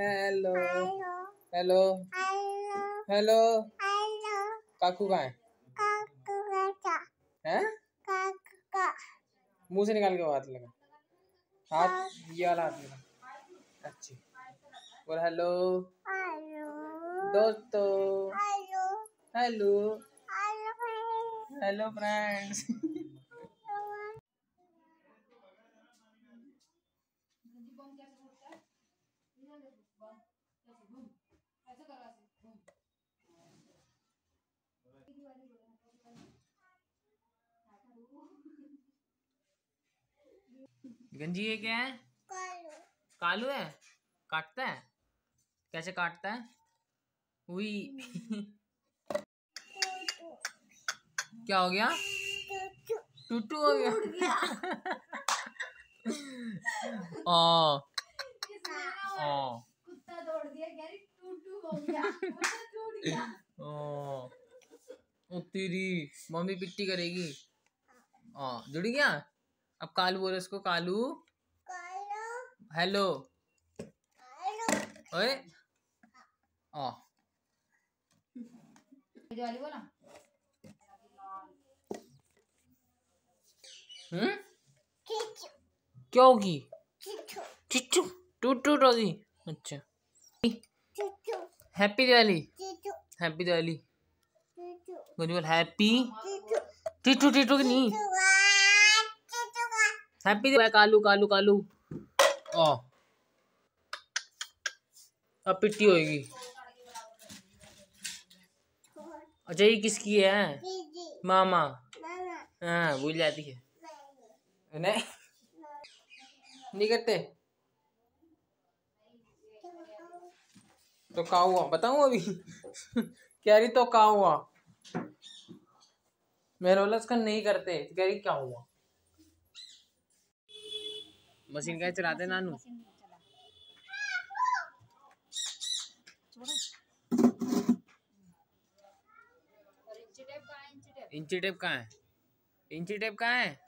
Hello hello hello काकू कहाँ है हैं मुँह से निकाल के हाथ लगा। हाथ ये वाला हाथ लगा। अच्छी। बोल हेलो। दोस्तों। हेलो। हेलो फ्रेंड्स गंजी ये क्या है? कालू। कालू है? काटता है? कैसे काटता है? हुई। क्या हो गया? टूटू। हो गया। ओ ओ कुत्ता दौड़ दिया कह रही टूटू हो गया टूट गया। ओ ओ तेरी मम्मी पिट्टी करेगी। ओ जुड़ गया? अब कालू बोलो उसको कालू। हेलो। ओए। ओ वाली बोला? हम्म? क्या होगी चिट्टू टूट टूट होगी अच्छा हैप्पी दिवाली। हैप्पी दिवाली। बोल बोल हैप्पी। टिटू। टिटू की नहीं? हैप्पी दिवाली कालू कालू कालू। ओ अब पिट्टी होएगी। अच्छा ये किसकी है? मामा। हाँ भूल जाती है। नहीं? नहीं करते? तो का हुआ? बताऊँ अभी? कह रही तो का हुआ? मेरे बोला उसका नहीं करते। कह रही क्या हुआ? मशीन कैसे चलाते नानू। इंची टेप कहाँ है? इंची टेप कहाँ है?